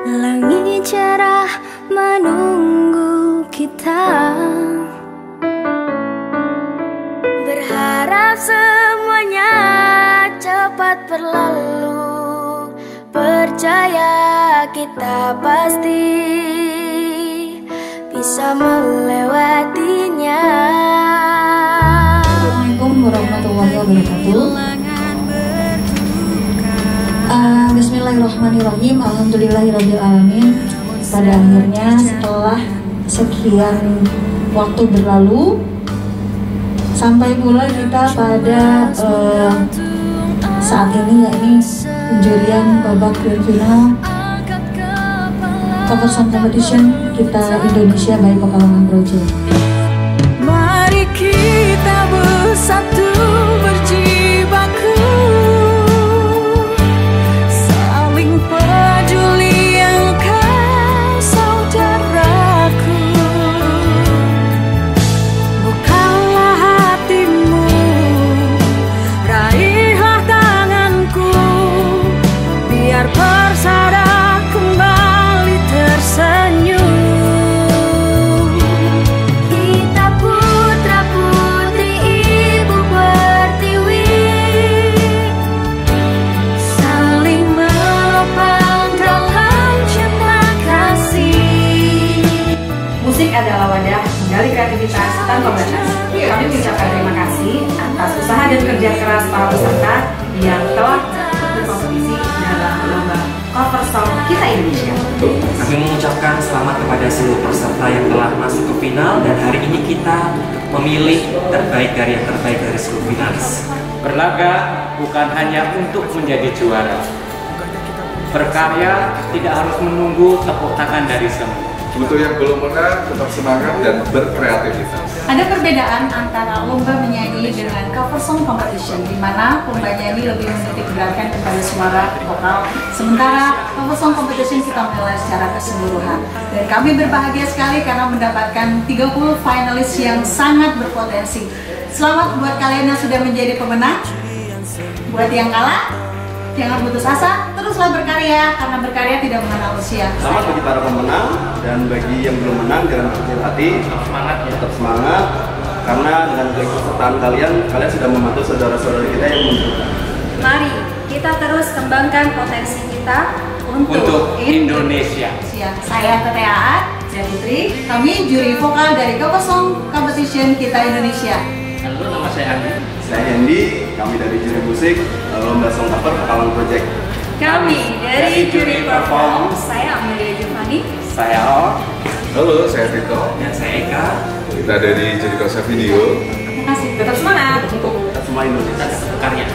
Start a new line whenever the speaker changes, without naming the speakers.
Langit cerah menunggu kita. Berharap semuanya cepat berlalu. Percaya kita pasti bisa melewatinya.
Assalamualaikum warahmatullahi wabarakatuh. Bismillahirrahmanirrahim Alhamdulillahirrahmanirrahim Pada akhirnya setelah sekian waktu berlalu Sampai pula kita pada uh, saat ini yakni penjurian babak grand final cover song competition kita Indonesia by Pekalongan Project.
Kembali tersenyum. Kita putra putri ibu pertiwi Saling melopang dalam cinta kasih
Musik adalah wadah menggali kreativitas tanpa batas. Kami mengucapkan terima kasih atas usaha dan kerja keras para peserta
kepada seluruh peserta yang telah masuk ke final dan hari ini kita memilih terbaik dari yang terbaik dari seluruh finalis.
Berlaga bukan hanya untuk menjadi juara. Berkarya tidak harus menunggu tepuk tangan dari semua.
Untuk yang belum menang, tetap semangat dan berkreativitas.
Ada perbedaan antara lomba menyanyi dengan cover song competition, di mana lomba nyanyi lebih menitik beratkan kepada suara vokal, sementara cover song competition kita menilai secara keseluruhan. Dan kami berbahagia sekali karena mendapatkan 30 finalis yang sangat berpotensi. Selamat buat kalian yang sudah menjadi pemenang. Buat yang kalah, jangan putus asa, teruslah berkarya karena berkarya tidak mengenal usia.
Selamat bagi para pemenang dan bagi yang belum menang jangan kecil hati, tetap semangat ya. Tetap semangat karena dengan keikutsertaan kalian, kalian sudah membantu saudara-saudara kita yang membutuhkan.
Mari kita terus kembangkan potensi kita untuk,
Untuk Indonesia.
Ya, saya Tete Aat Putri. Kami juri vokal dari Cover Song Competition Kita Indonesia.
Halo, nama saya Andi.
Saya Hendy, kami dari juri musik Lomba Song Cover Pekalongan Project.
Kami dari juri perform, saya Amelia Giovanni.
Saya O.
Halo, saya Tito.
Dan saya Eka.
Kita dari Jadi Konsep Video.
Terima kasih.
Tetap semangat.
Untuk kita semua Indonesia.
Karya.